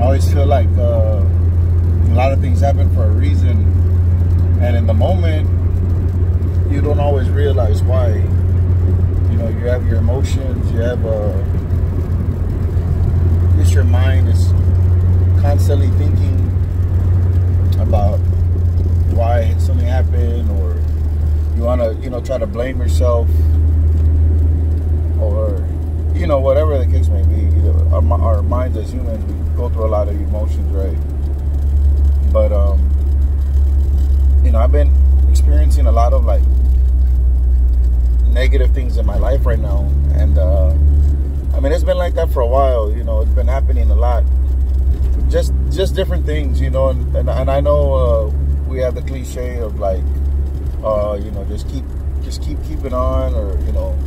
I always feel like uh, a lot of things happen for a reason, and in the moment, you don't always realize why. You know, you have your emotions, you have uh, your mind is constantly thinking about why something happened, or you want to, you know, try to blame yourself, or you know, whatever the case may be. Our, our minds as humans, we go through a lot of emotions, right? But um, you know, I've been experiencing a lot of like negative things in my life right now, and uh, I mean, it's been like that for a while. You know, it's been happening a lot. Just, just different things, you know, and, and, and I know uh, we have the cliche of like, uh, you know, just keep, just keep keeping on, or you know,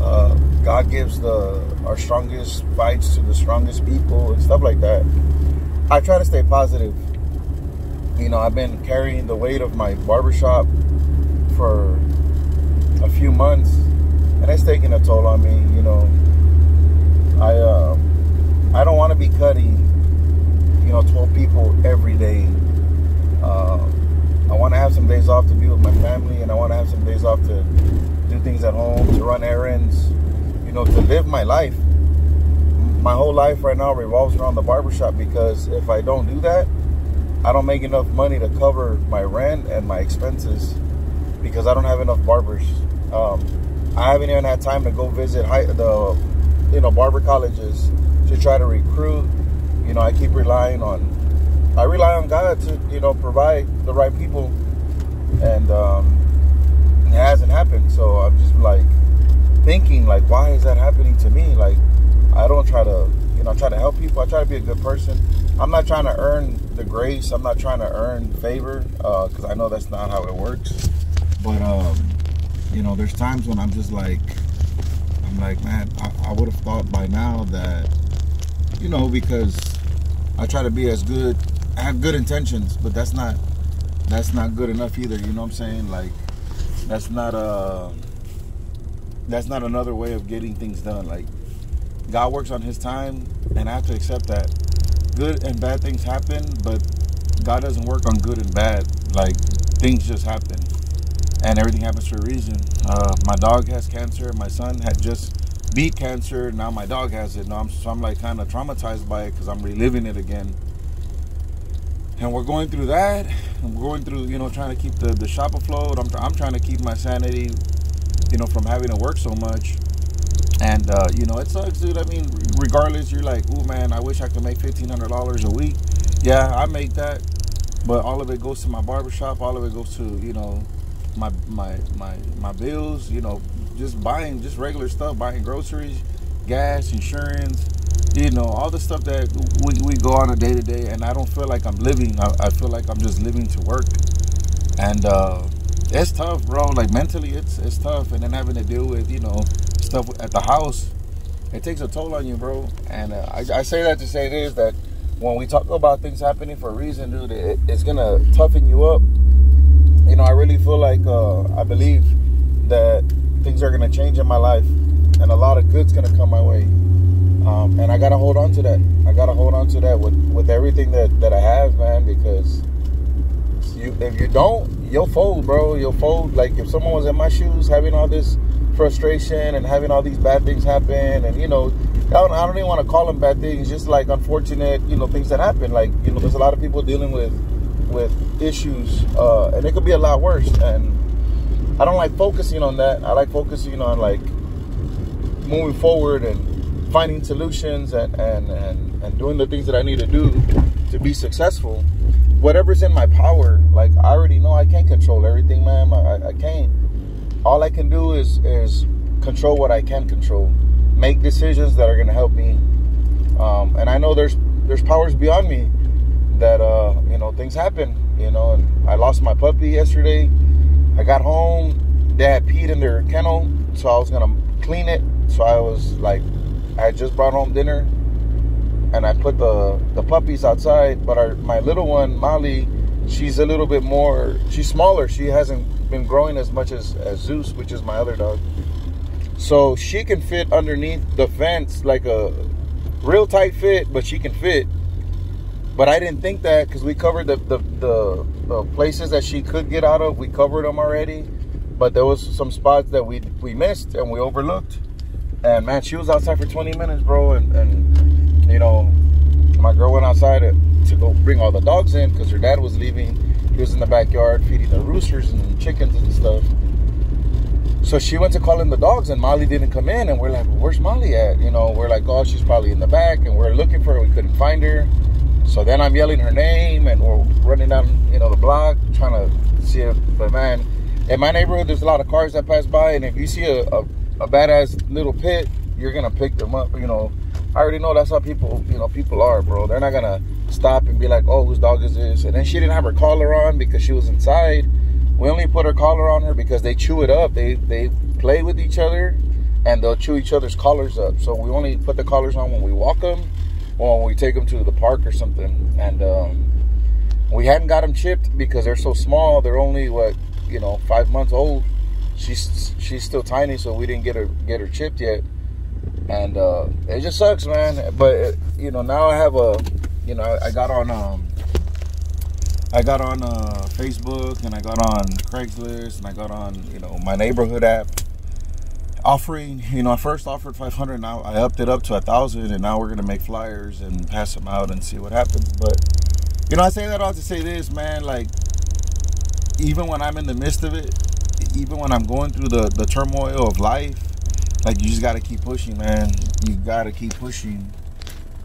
uh, God gives the our strongest fights to the strongest people and stuff like that. I try to stay positive. You know, I've been carrying the weight of my barbershop for a few months, and it's taking a toll on me. You know, I uh, I don't want to be cutting, you know, 12 people every day. Uh, I want to have some days off to be with my family, and I want to have some days off to do things at home, to run errands, know, to live my life. My whole life right now revolves around the barbershop because if I don't do that, I don't make enough money to cover my rent and my expenses because I don't have enough barbers. Um, I haven't even had time to go visit high, the, you know, barber colleges to try to recruit. You know, I keep relying on, I rely on God to, you know, provide the right people. And, um, it hasn't happened. So I'm just like thinking, like, why is that happening to me? Like, I don't try to, you know, try to help people. I try to be a good person. I'm not trying to earn the grace. I'm not trying to earn favor because uh, I know that's not how it works. But um, you know, there's times when I'm just like, I'm like, man, I, I would have thought by now that, you know, because I try to be as good. I have good intentions, but that's not that's not good enough either. You know what I'm saying? Like that's not a that's not another way of getting things done. Like God works on His time, and I have to accept that. Good and bad things happen, but God doesn't work on good and bad. Like things just happen, and everything happens for a reason. Uh, my dog has cancer. My son had just beat cancer. Now my dog has it. Now I'm so I'm like kind of traumatized by it because I'm reliving it again. And we're going through that. We're going through, you know, trying to keep the, the shop afloat. I'm, I'm trying to keep my sanity, you know, from having to work so much. And, uh, you know, it sucks, dude. I mean, regardless, you're like, oh, man, I wish I could make $1,500 a week. Yeah, I make that. But all of it goes to my barbershop. All of it goes to, you know, my, my, my, my bills, you know, just buying just regular stuff, buying groceries, gas, insurance, you know, all the stuff that we, we go on a day to day, and I don't feel like I'm living. I, I feel like I'm just living to work, and uh, it's tough, bro. Like mentally, it's it's tough, and then having to deal with you know stuff at the house, it takes a toll on you, bro. And uh, I, I say that to say this that when we talk about things happening for a reason, dude, it, it's gonna toughen you up. You know, I really feel like uh, I believe that things are gonna change in my life, and a lot of good's gonna come my way. Um, and I gotta hold on to that. I gotta hold on to that with, with everything that, that I have, man, because you if you don't, you'll fold, bro. You'll fold. Like if someone was in my shoes having all this frustration and having all these bad things happen, and you know, I don't, I don't even want to call them bad things, just like unfortunate, you know, things that happen. Like you know, there's a lot of people dealing with with issues, uh, and it could be a lot worse. And I don't like focusing on that. I like focusing on like moving forward and finding solutions and, and, and, and doing the things that I need to do to be successful. Whatever's in my power, like I already know I can't control everything, man. I, I can't. All I can do is is control what I can control. Make decisions that are gonna help me. Um, and I know there's there's powers beyond me that uh, you know things happen. You know, and I lost my puppy yesterday. I got home, had peed in their kennel, so I was gonna clean it. So I was like I just brought home dinner and I put the, the puppies outside, but our, my little one, Molly, she's a little bit more, she's smaller. She hasn't been growing as much as, as Zeus, which is my other dog. So she can fit underneath the fence like a real tight fit, but she can fit. But I didn't think that because we covered the, the, the the places that she could get out of. We covered them already, but there was some spots that we we missed and we overlooked. And man, she was outside for 20 minutes, bro. And, and you know, my girl went outside to, to go bring all the dogs in because her dad was leaving. He was in the backyard feeding the roosters and chickens and stuff. So she went to call in the dogs, and Molly didn't come in. And we're like, well, "Where's Molly at?" You know, we're like, "Oh, she's probably in the back." And we're looking for her. We couldn't find her. So then I'm yelling her name, and we're running down, you know, the block trying to see if. But man, in my neighborhood, there's a lot of cars that pass by, and if you see a, a, a badass little pit, you're gonna pick them up. You know, I already know that's how people, you know, people are, bro. They're not gonna stop and be like, "Oh, whose dog is this?" And then she didn't have her collar on because she was inside. We only put her collar on her because they chew it up. They they play with each other, and they'll chew each other's collars up. So we only put the collars on when we walk them, or when we take them to the park or something. And um, we hadn't got them chipped because they're so small. They're only what you know five months old. She's she's still tiny, so we didn't get her get her chipped yet. And uh, it just sucks, man. But you know now I have a you know I got on um I got on uh, Facebook and I got on Craigslist and I got on you know my neighborhood app offering you know I first offered 500 now I upped it up to a thousand and now we're gonna make flyers and pass them out and see what happens but you know I say that all to say this man like even when I'm in the midst of it even when I'm going through the the turmoil of life like you just gotta keep pushing man you gotta keep pushing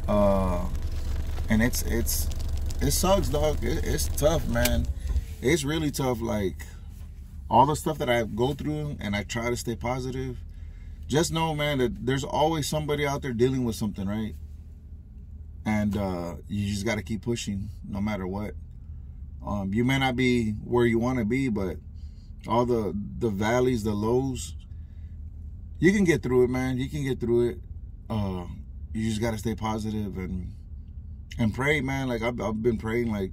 uh and it's it's it sucks, dog. It, it's tough, man. It's really tough. Like all the stuff that I go through, and I try to stay positive. Just know, man, that there's always somebody out there dealing with something, right? And uh, you just got to keep pushing, no matter what. Um, you may not be where you want to be, but all the the valleys, the lows, you can get through it, man. You can get through it. Uh, you just got to stay positive and and pray, man. Like I've, I've been praying. Like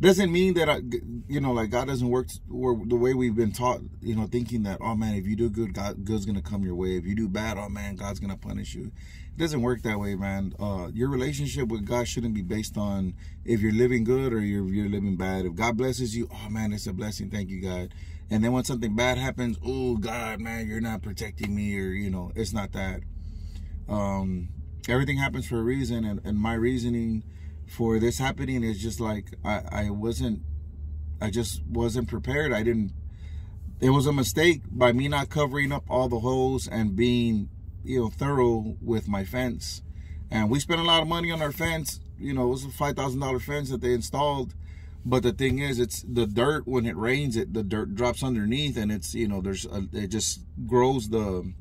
doesn't mean that I, you know, like God doesn't work the way we've been taught. You know, thinking that oh man, if you do good, God good's gonna come your way. If you do bad, oh man, God's gonna punish you. It doesn't work that way, man. Uh, your relationship with God shouldn't be based on if you're living good or you're you're living bad. If God blesses you, oh man, it's a blessing. Thank you, God. And then when something bad happens, oh God, man, you're not protecting me, or you know, it's not that. Um, everything happens for a reason, and, and my reasoning for this happening is just like I, I wasn't I just wasn't prepared. I didn't it was a mistake by me not covering up all the holes and being, you know, thorough with my fence. And we spent a lot of money on our fence. You know, it was a five thousand dollar fence that they installed. But the thing is, it's the dirt when it rains, it the dirt drops underneath, and it's you know there's a, it just grows the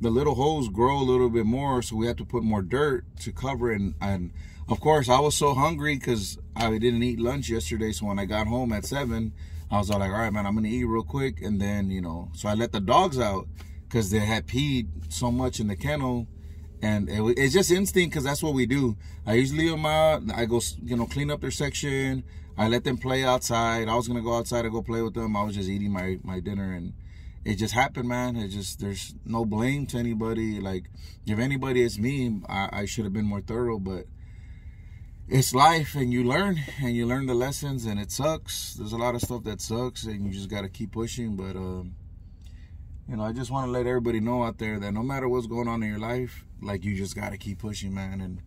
the little holes grow a little bit more, so we have to put more dirt to cover and and of course, I was so hungry because I didn't eat lunch yesterday. So when I got home at 7, I was all like, all right, man, I'm going to eat real quick. And then, you know, so I let the dogs out because they had peed so much in the kennel. And it, it's just instinct because that's what we do. I usually leave them out. I go, you know, clean up their section. I let them play outside. I was going to go outside and go play with them. I was just eating my, my dinner and it just happened, man. It just, there's no blame to anybody. Like, if anybody, it's me. I, I should have been more thorough, but it's life and you learn and you learn the lessons and it sucks. There's a lot of stuff that sucks and you just got to keep pushing but um you know i just want to let everybody know out there that no matter what's going on in your life like you just got to keep pushing man and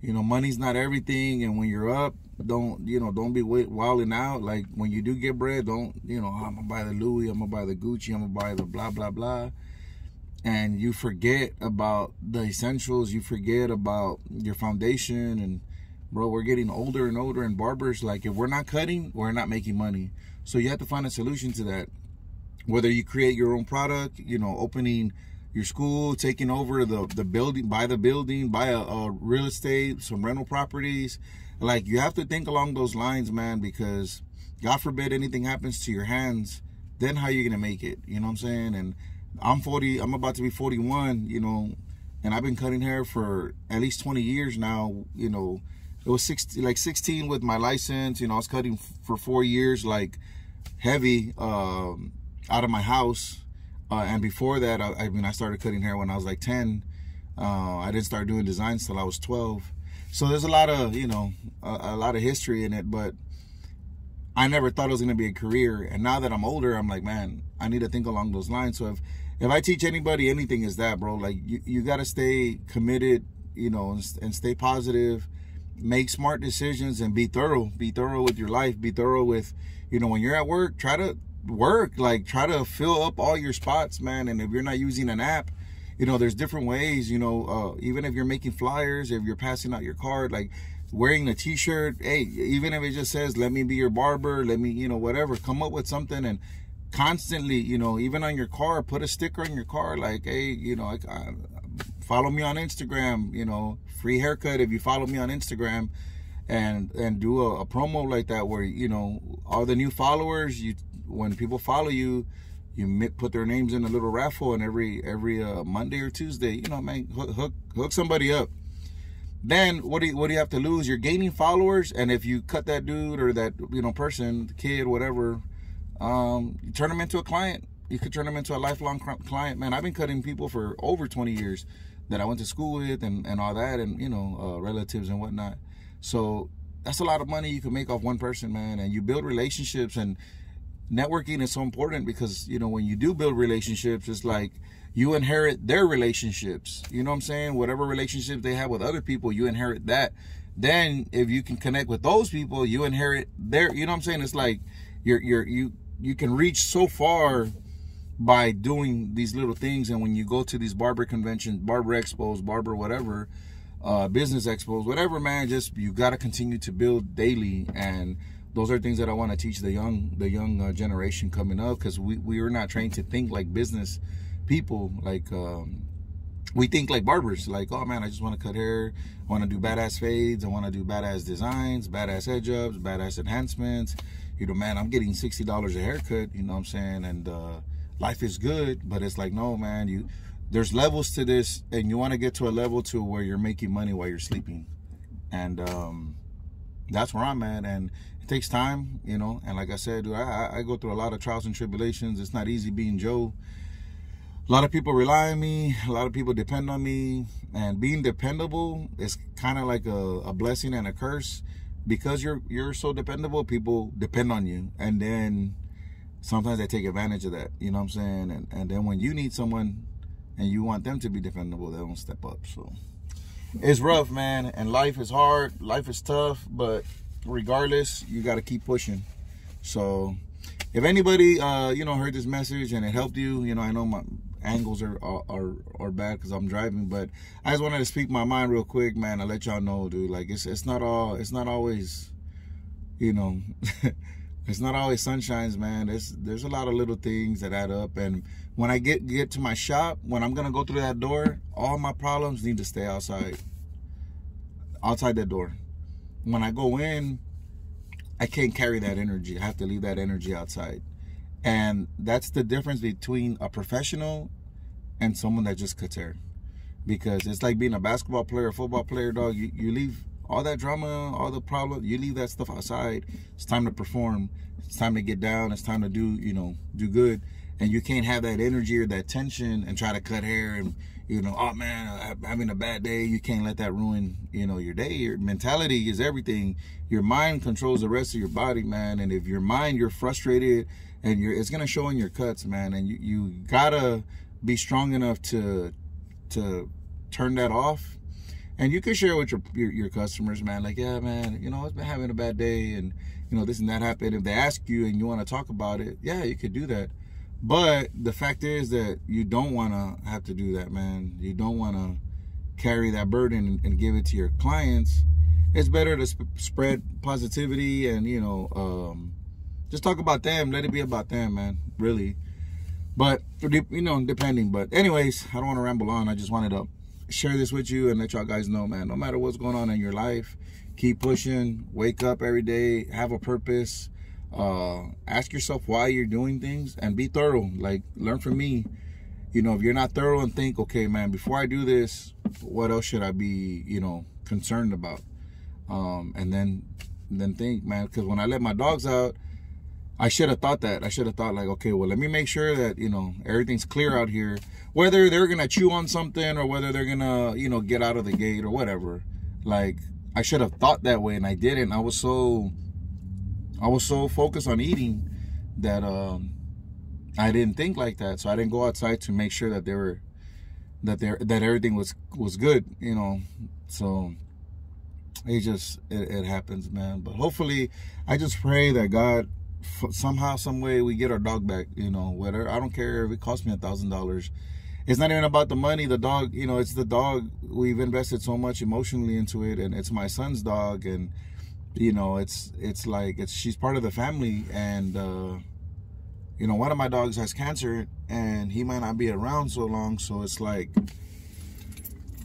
you know money's not everything and when you're up don't you know don't be wilding out. Like when you do get bread don't you know i'm gonna buy the louis i'm gonna buy the gucci i'm gonna buy the blah blah blah. And you forget about the essentials you forget about your foundation and bro, we're getting older and older, and barbers, like, if we're not cutting, we're not making money. So you have to find a solution to that. Whether you create your own product, you know, opening your school, taking over the, the building, buy the building, buy a, a real estate, some rental properties. Like, you have to think along those lines, man, because God forbid anything happens to your hands, then how are you going to make it? You know what I'm saying? And I'm 40, I'm about to be 41, you know, and I've been cutting hair for at least 20 years now, you know, it was 16 like 16 with my license you know i was cutting for four years like heavy um, out of my house uh, and before that I, I, mean i started cutting hair when i was like 10 Uh, I didn't start doing designs till I was 12. So there's a lot of, you know, a, a lot of history in it, but I never thought it was going to be a career. And now that I'm older, I'm like, man, I need to think along those lines. So if, if I teach anybody anything is that, bro, like you, you got to stay committed, you know, and, and stay positive, make smart decisions and be thorough, be thorough with your life, be thorough with, you know, when you're at work, try to work, like try to fill up all your spots, man. And if you're not using an app, you know, there's different ways, you know, uh, even if you're making flyers, if you're passing out your card, like wearing a t-shirt hey even if it just says let me be your barber let me you know whatever come up with something and constantly you know even on your car put a sticker on your car like hey you know I, I, follow me on instagram you know free haircut if you follow me on instagram and and do a, a promo like that where you know all the new followers you when people follow you you put their names in a little raffle and every every uh, monday or tuesday you know man hook hook, hook somebody up then what do you what do you have to lose? You're gaining followers, and if you cut that dude or that you know person, kid, whatever, um, you turn them into a client. You could turn them into a lifelong client. Man, I've been cutting people for over 20 years that I went to school with and, and all that, and you know, uh, relatives and whatnot. So that's a lot of money you can make off one person, man. And you build relationships, and networking is so important because you know when you do build relationships, it's like you inherit their relationships. You know what I'm saying? Whatever relationships they have with other people, you inherit that. Then if you can connect with those people, you inherit their, you know what I'm saying? It's like you're, you're, you, you can reach so far by doing these little things. And when you go to these barber conventions, barber expos, barber whatever, uh, business expos, whatever, man, just you got to continue to build daily. And those are things that I want to teach the young, the young uh, generation coming up because we, we are not trained to think like business people like um, we think like barbers. Like oh man i just want to cut hair. I want to do badass fades. I want to do badass designs badass edge ups badass enhancements. You know man i'm getting $60 a haircut you know what i'm saying? And uh, life is good but it's like no man you there's levels to this and you want to get to a level to where you're making money while you're sleeping. And um, that's where i'm at and it takes time you know and like i said dude, I, I go through a lot of trials and tribulations. It's not easy being joe. A lot of people rely on me a lot of people depend on me and being dependable is kind of like a, a, blessing and a curse. Because you're you're so dependable people depend on you. And then sometimes they take advantage of that you know what i'm saying and, and then when you need someone and you want them to be dependable they don't step up so it's rough man and life is hard life is tough but regardless you got to keep pushing so if anybody uh you know heard this message and it helped you you know i know my angles are are are, bad because I'm driving. But I just wanted to speak my mind real quick, man. I let y'all know, dude. Like it's it's not all it's not always, you know, it's not always sunshines, man. There's there's a lot of little things that add up. And when I get get to my shop, when I'm gonna go through that door, all my problems need to stay outside. Outside that door. When I go in, I can't carry that energy. I have to leave that energy outside. And that's the difference between a professional and someone that just cuts hair. Because it's like being a basketball player, football player, dog. You, you leave all that drama, all the problems, you leave that stuff outside. It's time to perform. It's time to get down. It's time to do, you know, do good. And you can't have that energy or that tension and try to cut hair and, you know, oh man, I'm having a bad day. You can't let that ruin, you know, your day. Your mentality is everything. Your mind controls the rest of your body, man. And if your mind, you're frustrated, and you're it's gonna show in your cuts, man. And you you gotta be strong enough to to turn that off. And you can share with your, your, your customers, man. Like, yeah, man, you know, I've been having a bad day, and you know this and that happened. If they ask you and you want to talk about it, yeah, you could do that. But the fact is that you don't want to have to do that, man. You don't want to carry that burden and, and, give it to your clients. It's better to sp spread positivity and you know um, just talk about them. Let it be about them, man. Really. But, you know, depending. But anyways, I don't want to ramble on. I just wanted to share this with you and let y'all guys know, man. No matter what's going on in your life, keep pushing. Wake up every day. Have a purpose. Uh, ask yourself why you're doing things and be thorough. Like, learn from me. You know, if you're not thorough and think, okay, man, before I do this, what else should I be, you know, concerned about? Um, and then, then think, man, because when I let my dogs out, I should have thought that. I should have thought like, okay, well, let me make sure that, you know, everything's clear out here. Whether they're gonna chew on something or whether they're gonna you know get out of the gate or whatever like i should have thought that way and i didn't. I was so i was so focused on eating that um i didn't think like that. So i didn't go outside to make sure that they were that there that everything was was good you know. So it just it, it happens man. But hopefully i just pray that god somehow some way we get our dog back you know whether i don't care if it costs me a thousand dollars it's not even about the money. The dog you know it's the dog. We've invested so much emotionally into it and it's my son's dog and you know it's it's like it's she's part of the family and uh you know one of my dogs has cancer and he might not be around so long so it's like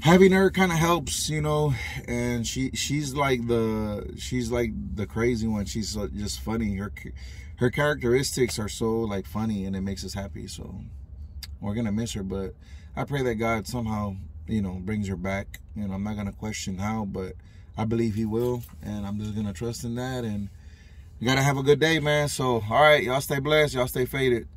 having her kind of helps you know and she she's like the she's like the crazy one. She's just funny. Her her characteristics are so like funny and it makes us happy so we're gonna miss her but i pray that god somehow you know brings her back. You know i'm not gonna question how but i believe he will and i'm just gonna trust in that and you gotta have a good day man. So all right y'all stay blessed y'all stay faded